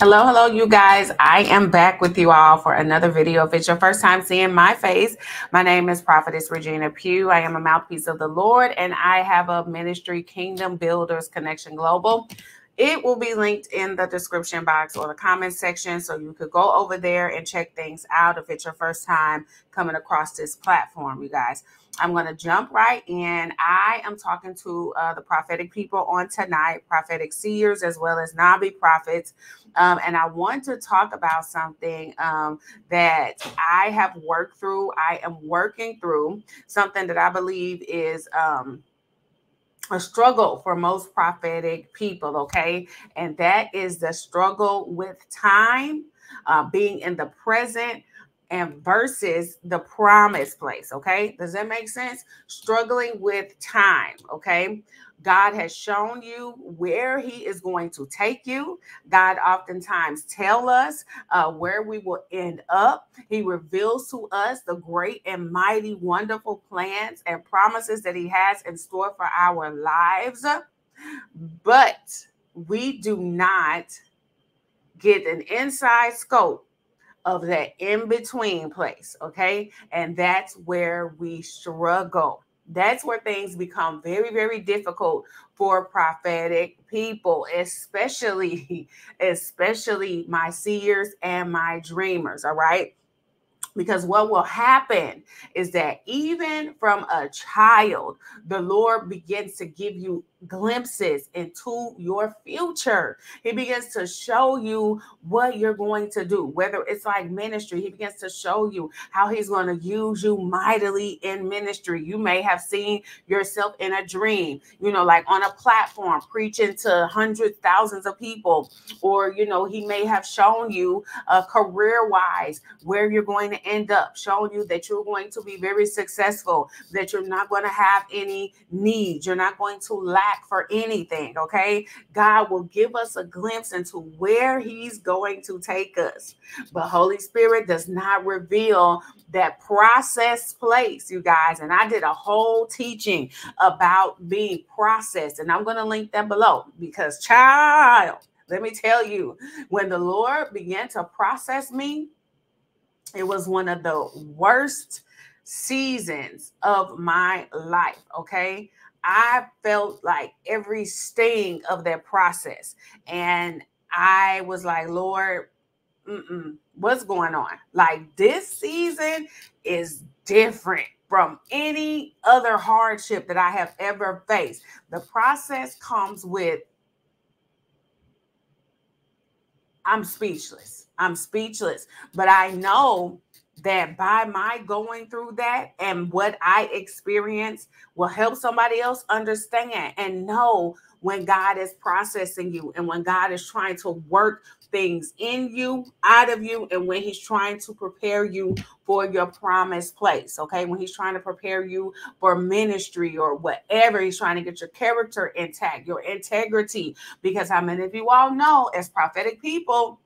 Hello, hello, you guys. I am back with you all for another video. If it's your first time seeing my face, my name is Prophetess Regina Pugh. I am a mouthpiece of the Lord, and I have a ministry, Kingdom Builders Connection Global. It will be linked in the description box or the comment section, so you could go over there and check things out if it's your first time coming across this platform, you guys. I'm going to jump right in. I am talking to uh, the prophetic people on tonight, prophetic seers as well as Nabi prophets. Um, and I want to talk about something um, that I have worked through. I am working through something that I believe is. Um, a struggle for most prophetic people, okay? And that is the struggle with time, uh, being in the present, and versus the promised place. Okay. Does that make sense? Struggling with time. Okay. God has shown you where he is going to take you. God oftentimes tell us uh, where we will end up. He reveals to us the great and mighty, wonderful plans and promises that he has in store for our lives. But we do not get an inside scope of that in between place. Okay. And that's where we struggle. That's where things become very, very difficult for prophetic people, especially, especially my seers and my dreamers. All right. Because what will happen is that even from a child, the Lord begins to give you glimpses into your future. He begins to show you what you're going to do, whether it's like ministry. He begins to show you how he's going to use you mightily in ministry. You may have seen yourself in a dream, you know, like on a platform preaching to hundreds, thousands of people, or, you know, he may have shown you uh, career wise where you're going to end up, showing you that you're going to be very successful, that you're not going to have any needs, you're not going to lack lack for anything, okay? God will give us a glimpse into where He's going to take us. But Holy Spirit does not reveal that process place, you guys. And I did a whole teaching about being processed, and I'm going to link that below because, child, let me tell you, when the Lord began to process me, it was one of the worst seasons of my life. Okay. I felt like every sting of that process. And I was like, Lord, what's going on? Like this season is different from any other hardship that I have ever faced. The process comes with, I'm speechless. I'm speechless. But I know that by my going through that and what I experience will help somebody else understand and know when God is processing you and when God is trying to work things in you, out of you, and when He's trying to prepare you for your promised place. Okay. When He's trying to prepare you for ministry or whatever, He's trying to get your character intact, your integrity. Because how many of you all know, as prophetic people,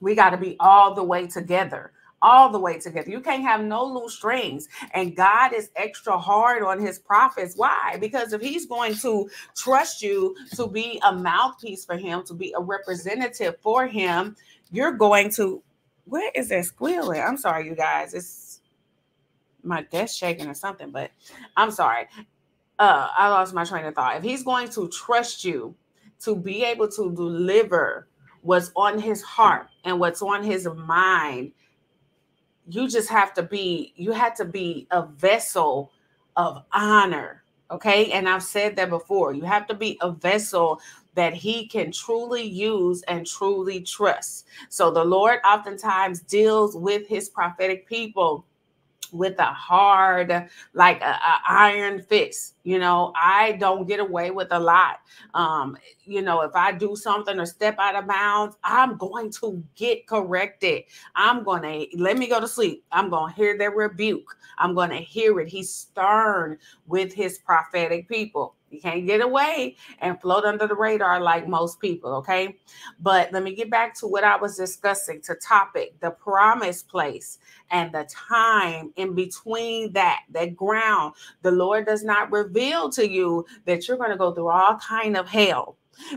we got to be all the way together all the way together. You can't have no loose strings. And God is extra hard on his prophets. Why? Because if he's going to trust you to be a mouthpiece for him, to be a representative for him, you're going to. Where is that squealing? I'm sorry, you guys. It's my desk shaking or something, but I'm sorry. Uh, I lost my train of thought. If he's going to trust you to be able to deliver what's on his heart and what's on his mind you just have to be you had to be a vessel of honor okay? And i've said that before. You have to be a vessel that he can truly use and truly trust. So the lord oftentimes deals with his prophetic people with a hard, like a, a, iron fist. You know, I don't get away with a lot. Um, you know, if I do something or step out of bounds, I'm going to get corrected. I'm going to let me go to sleep. I'm going to hear their rebuke. I'm going to hear it. He's stern with his prophetic people. You can't get away and float under the radar like most people, okay? But let me get back to what I was discussing to topic the promised place and the time in between that, that ground. The Lord does not reveal to you that you're going to go through all kind of hell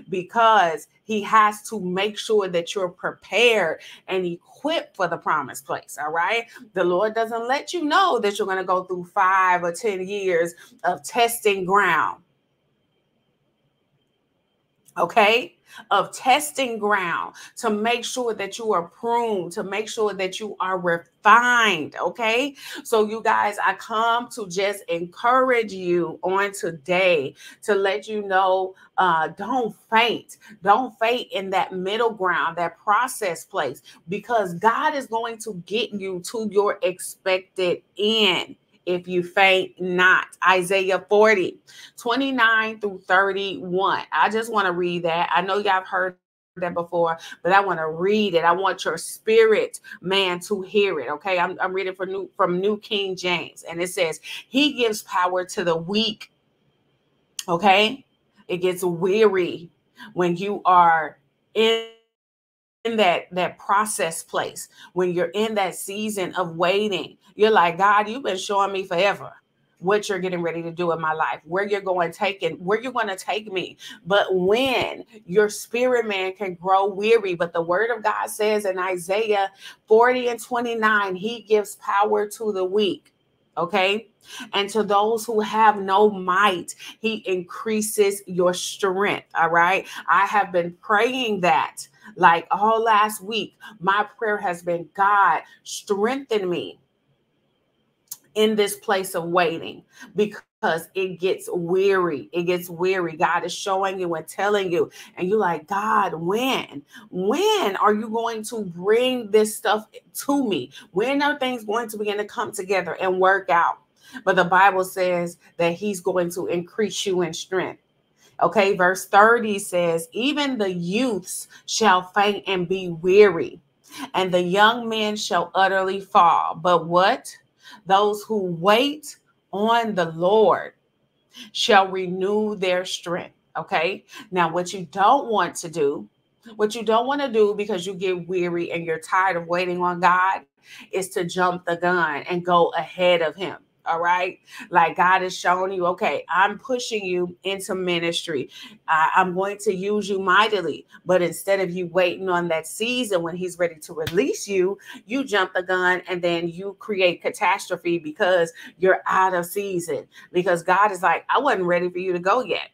because he has to make sure that you're prepared and equipped for the promised place. All right. The Lord doesn't let you know that you're going to go through five or 10 years of testing ground. Okay of testing ground to make sure that you are pruned, to make sure that you are refined. Okay. So, you guys, I come to just encourage you on today to let you know uh, don't faint. Don't faint in that middle ground, that process place, because God is going to get you to your expected end if you faint not. Isaiah 40, 29 through 31. I just want to read that. I know y'all have heard that before, but I want to read it. I want your spirit man to hear it. Okay. I'm, I'm reading from new from New King James, and it says, He gives power to the weak. Okay. It gets weary when you are in in that that process place. When you're in that season of waiting you're like god you've been showing me forever what you're getting ready to do in my life where you're going it where you're going to take me. But when your spirit man can grow weary but the word of god says in isaiah 40 and 29 he gives power to the weak okay? And to those who have no might he increases your strength all right? I have been praying that like all last week, my prayer has been God, strengthen me in this place of waiting because it gets weary. It gets weary. God is showing you and telling you, and you're like, God, when? When are you going to bring this stuff to me? When are things going to begin to come together and work out? But the Bible says that He's going to increase you in strength. Okay, verse 30 says, Even the youths shall faint and be weary, and the young men shall utterly fall. But what? Those who wait on the Lord shall renew their strength. Okay, now what you don't want to do, what you don't want to do because you get weary and you're tired of waiting on God is to jump the gun and go ahead of Him. All right. Like God is showing you, okay, I'm pushing you into ministry. I'm going to use you mightily. But instead of you waiting on that season when He's ready to release you, you jump the gun and then you create catastrophe because you're out of season. Because God is like, I wasn't ready for you to go yet.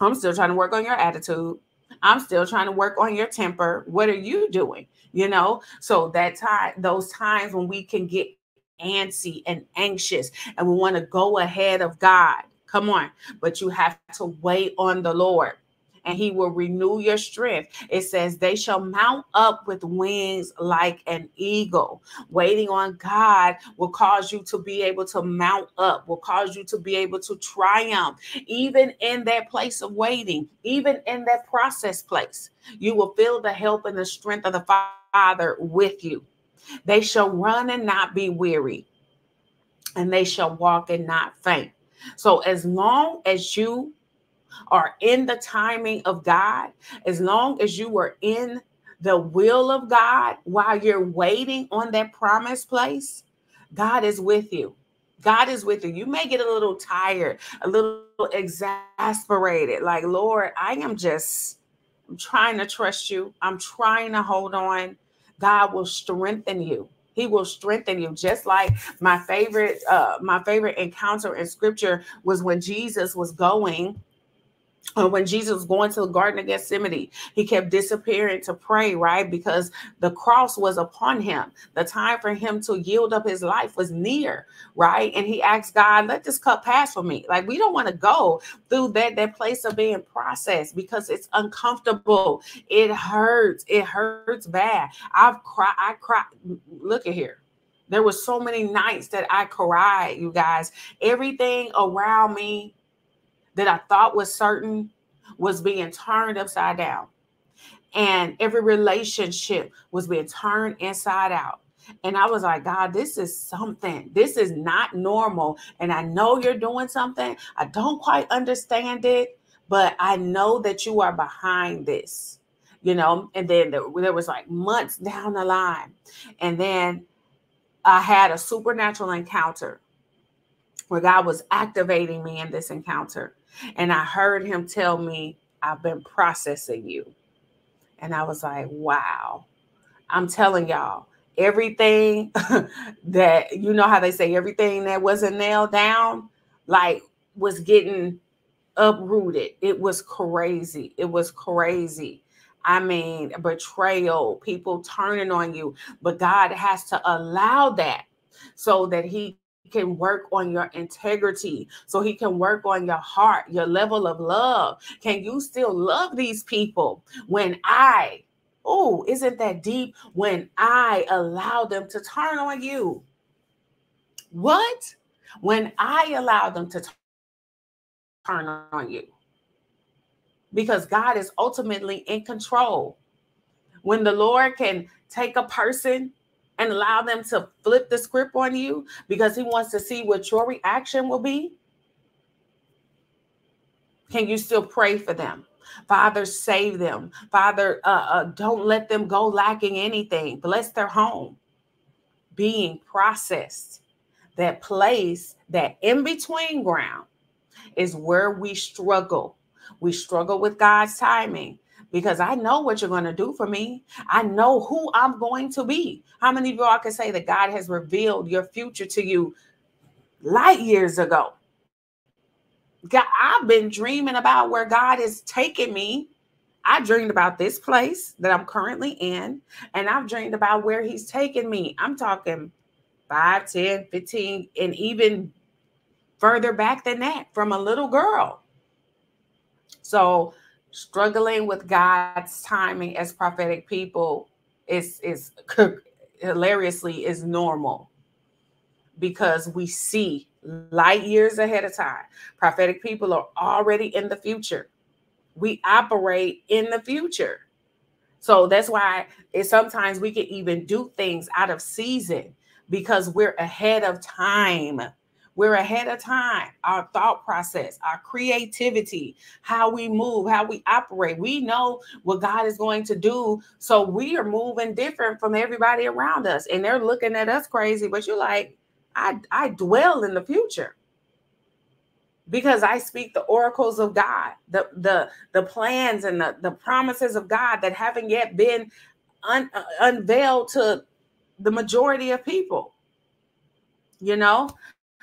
I'm still trying to work on your attitude. I'm still trying to work on your temper. What are you doing? You know, so that time, those times when we can get antsy and anxious and we want to go ahead of God. Come on, but you have to wait on the Lord and he will renew your strength. It says, They shall mount up with wings like an eagle. Waiting on God will cause you to be able to mount up, will cause you to be able to triumph, even in that place of waiting, even in that process place. You will feel the help and the strength of the Father with you. They shall run and not be weary, and they shall walk and not faint. So, as long as you are in the timing of God, as long as you are in the will of God while you're waiting on that promised place, God is with you. God is with you. You may get a little tired, a little exasperated, like, Lord, I am just I'm trying to trust you. I'm trying to hold on. God will strengthen you. He will strengthen you. Just like my favorite, uh, my favorite encounter in scripture was when Jesus was going or when Jesus was going to the Garden of Gethsemane, he kept disappearing to pray, right? Because the cross was upon him. The time for him to yield up his life was near, right? And he asked God, let this cup pass for me. Like we don't want to go through that, that place of being processed because it's uncomfortable. It hurts. It hurts bad. I've cried. I cried. Look at here. There were so many nights that I cried, you guys. Everything around me that I thought was certain was being turned upside down. And every relationship was being turned inside out. And I was like, God, this is something. This is not normal. And I know you're doing something. I don't quite understand it, but I know that you are behind this, you know. And then there, there was like months down the line. And then I had a supernatural encounter where God was activating me in this encounter. And I heard him tell me, I've been processing you. And I was like, wow. I'm telling y'all, everything that, you know how they say everything that wasn't nailed down, like was getting uprooted. It was crazy. It was crazy. I mean, betrayal, people turning on you. But God has to allow that so that He can work on your integrity, so He can work on your heart, your level of love. Can you still love these people when I, oh, isn't that deep? When I allow them to turn on you? What? When I allow them to turn on you because God is ultimately in control. When the Lord can take a person and allow them to flip the script on you because he wants to see what your reaction will be, can you still pray for them? Father, save them. Father, uh, uh, don't let them go lacking anything. Bless their home. Being processed, that place, that in between ground is where we struggle we struggle with God's timing because I know what you're going to do for me. I know who I'm going to be. How many of y'all can say that God has revealed your future to you light years ago? God, I've been dreaming about where God is taking me. I dreamed about this place that I'm currently in, and I've dreamed about where He's taking me. I'm talking 5, 10, 15, and even further back than that from a little girl. So struggling with God's timing as prophetic people is is hilariously is normal because we see light years ahead of time. Prophetic people are already in the future. We operate in the future. So that's why it sometimes we can even do things out of season because we're ahead of time. We're ahead of time. Our thought process, our creativity, how we move, how we operate. We know what God is going to do. So we are moving different from everybody around us. And they're looking at us crazy, but you're like, I, I dwell in the future because I speak the oracles of God, the the the plans and the, the promises of God that haven't yet been un, uh, unveiled to the majority of people. You know,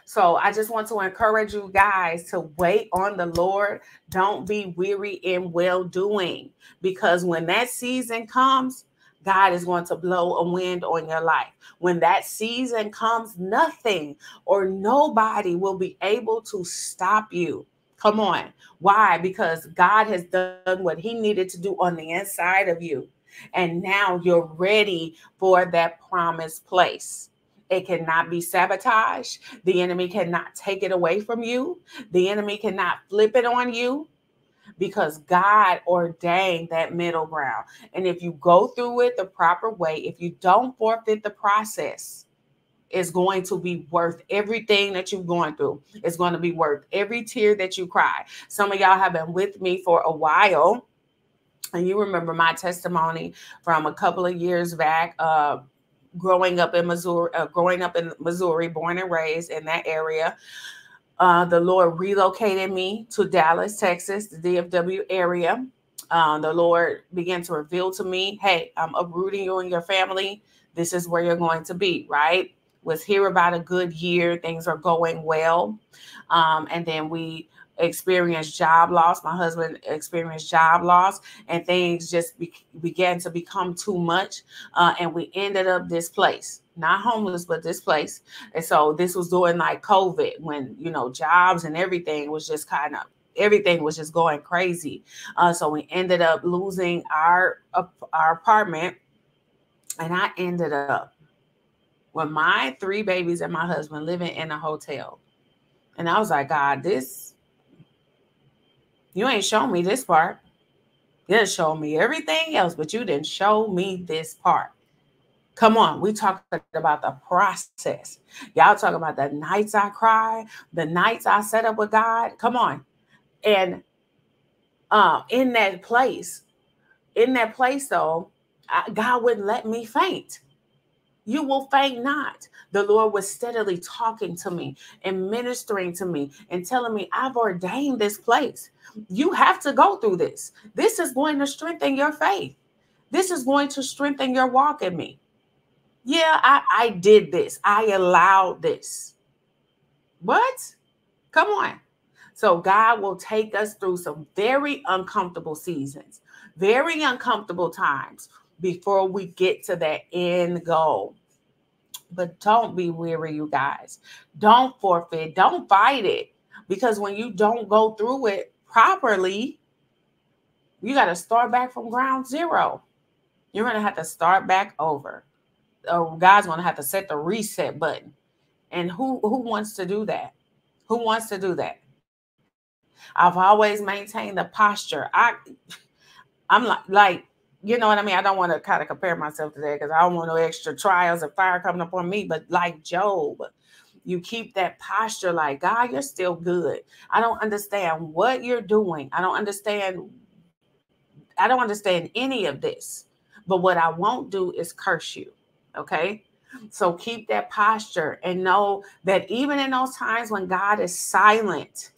so I just want to encourage you guys to wait on the Lord. Don't be weary in well doing because when that season comes, God is going to blow a wind on your life. When that season comes, nothing or nobody will be able to stop you. Come on. Why? Because God has done what he needed to do on the inside of you. And now you're ready for that promised place. It cannot be sabotaged. The enemy cannot take it away from you. The enemy cannot flip it on you because God ordained that middle ground. And if you go through it the proper way, if you don't forfeit the process, it's going to be worth everything that you've gone through. It's going to be worth every tear that you cry. Some of y'all have been with me for a while. And you remember my testimony from a couple of years back. Uh, growing up in Missouri, uh, growing up in Missouri, born and raised in that area. Uh, the Lord relocated me to Dallas, Texas, the DFW area. Uh, the Lord began to reveal to me, hey, I'm uprooting you and your family. This is where you're going to be, right? Was here about a good year. Things are going well. Um, and then we experienced job loss. My husband experienced job loss, and things just be- began to become too much. Uh, and we ended up this place, not homeless, but this place. And so this was during like COVID, when you know jobs and everything was just kind of everything was just going crazy. Uh, so we ended up losing our uh, our apartment, and I ended up with my three babies and my husband living in a hotel. And I was like, God, this you ain't shown me this part. You didn't show me everything else, but you didn't show me this part. Come on, we talked about the process. Y'all talk about the nights I cry, the nights I set up with God. Come on. And uh, in that place, in that place though, I, God wouldn't let me faint. You will faint not. The Lord was steadily talking to me and ministering to me and telling me, I've ordained this place. You have to go through this. This is going to strengthen your faith. This is going to strengthen your walk in me. Yeah, I, I did this. I allowed this. What? Come on. So God will take us through some very uncomfortable seasons, very uncomfortable times before we get to that end goal. But don't be weary, you guys. Don't forfeit. Don't fight it. Because when you don't go through it properly, you got to start back from ground zero. You're going to have to start back over. Or God's going to have to set the reset button. And who who wants to do that? Who wants to do that? I've always maintained the posture. I I'm like like you know what I mean? I don't want to kind of compare myself to that because I don't want no extra trials of fire coming upon me. But like Job, you keep that posture like, God, you're still good. I don't understand what you're doing. I don't understand. I don't understand any of this. But what I won't do is curse you. Okay. So keep that posture and know that even in those times when God is silent,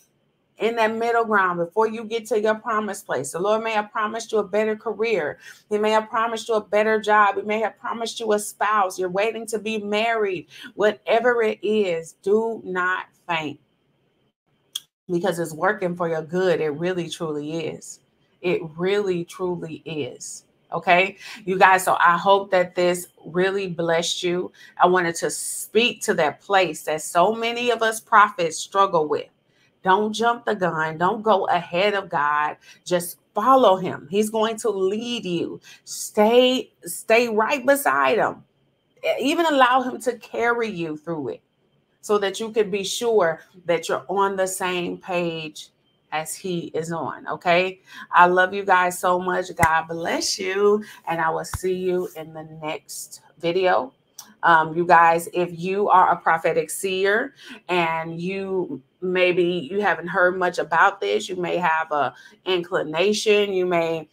in that middle ground before you get to your promised place. The Lord may have promised you a better career. He may have promised you a better job. He may have promised you a spouse. You're waiting to be married. Whatever it is, do not faint because it's working for your good. It really, truly is. It really, truly is. Okay, you guys. So I hope that this really blessed you. I wanted to speak to that place that so many of us prophets struggle with. Don't jump the gun. Don't go ahead of God. Just follow him. He's going to lead you. Stay stay right beside him. Even allow him to carry you through it so that you can be sure that you're on the same page as he is on. Okay. I love you guys so much. God bless you. And I will see you in the next video. Um, you guys, if you are a prophetic seer and you maybe you haven't heard much about this, you may have a inclination, you may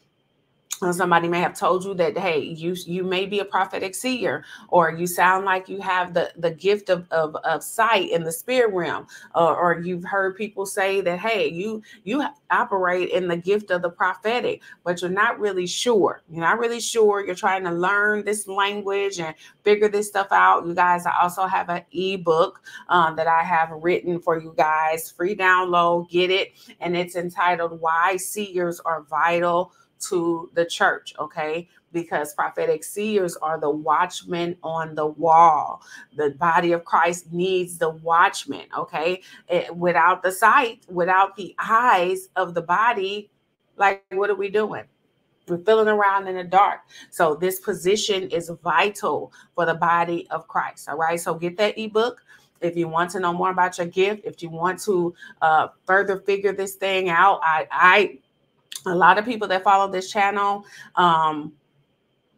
somebody may have told you that hey you you may be a prophetic seer or you sound like you have the the gift of of, of sight in the spirit realm or, or you've heard people say that hey you you operate in the gift of the prophetic but you're not really sure. You're not really sure. You're trying to learn this language and figure this stuff out. You guys i also have an ebook um, that i have written for you guys. Free download. Get it. And it's entitled why seers are vital to the church, okay? Because prophetic seers are the watchmen on the wall. The body of Christ needs the watchmen, okay? It, without the sight, without the eyes of the body, like what are we doing? We're feeling around in the dark. So this position is vital for the body of Christ. All right. So get that ebook if you want to know more about your gift, if you want to uh, further figure this thing out, I, I a lot of people that follow this channel um,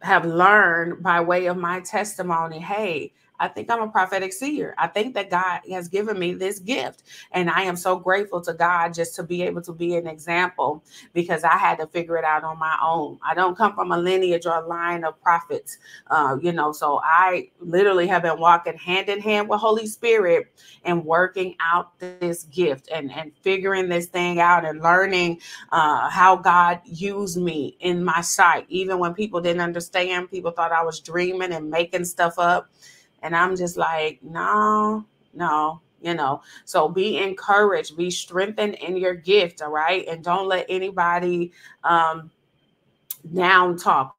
have learned by way of my testimony hey I think I'm a prophetic seer. I think that God has given me this gift. And I am so grateful to God just to be able to be an example because I had to figure it out on my own. I don't come from a lineage or a line of prophets, uh, you know, so I literally have been walking hand in hand with Holy Spirit and working out this gift and, and figuring this thing out and learning uh, how God used me in my sight. Even when people didn't understand, people thought I was dreaming and making stuff up and I'm just like, no, no, you know. So be encouraged, be strengthened in your gift, all right? And don't let anybody um down talk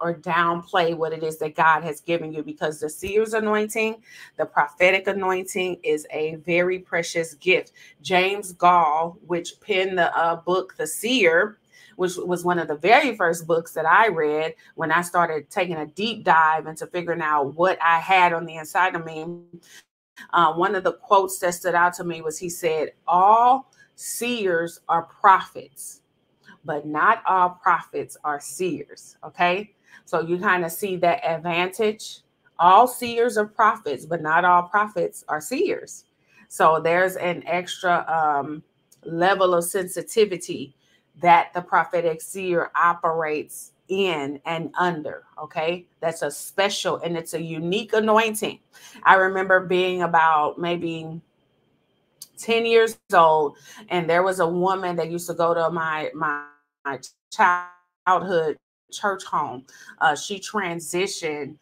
or downplay what it is that God has given you because the seer's anointing, the prophetic anointing is a very precious gift. James Goll, which penned the uh, book The Seer, which was one of the very first books that I read when I started taking a deep dive into figuring out what I had on the inside of me. Uh, one of the quotes that stood out to me was he said, All seers are prophets, but not all prophets are seers. Okay. So you kind of see that advantage. All seers are prophets, but not all prophets are seers. So there's an extra um, level of sensitivity that the prophetic seer operates in and under. Okay. That's a special and it's a unique anointing. I remember being about maybe 10 years old, and there was a woman that used to go to my my, my childhood church home. Uh, she transitioned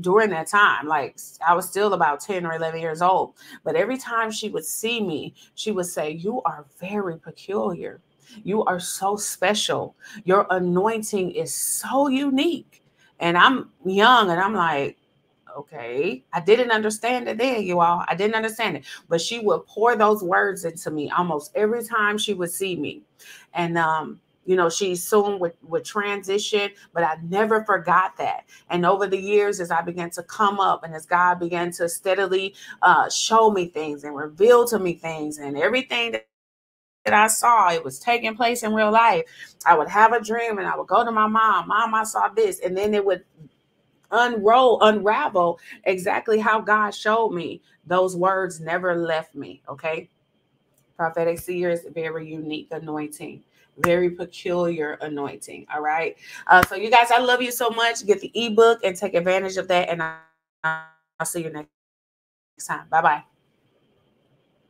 during that time like i was still about 10 or 11 years old but every time she would see me she would say you are very peculiar you are so special. Your anointing is so unique. And i'm young and i'm like okay i didn't understand it then you all. I didn't understand it. But she would pour those words into me almost every time she would see me. And um you know she soon would, would transition but i never forgot that. And over the years as i began to come up and as god began to steadily uh, show me things and reveal to me things and everything that that I saw, it was taking place in real life. I would have a dream and I would go to my mom, Mom, I saw this. And then it would unroll, unravel exactly how God showed me. Those words never left me. Okay. Prophetic seer is very unique anointing very peculiar anointing. All right. Uh, so, you guys, I love you so much. Get the ebook and take advantage of that. And I'll see you next time. Bye bye.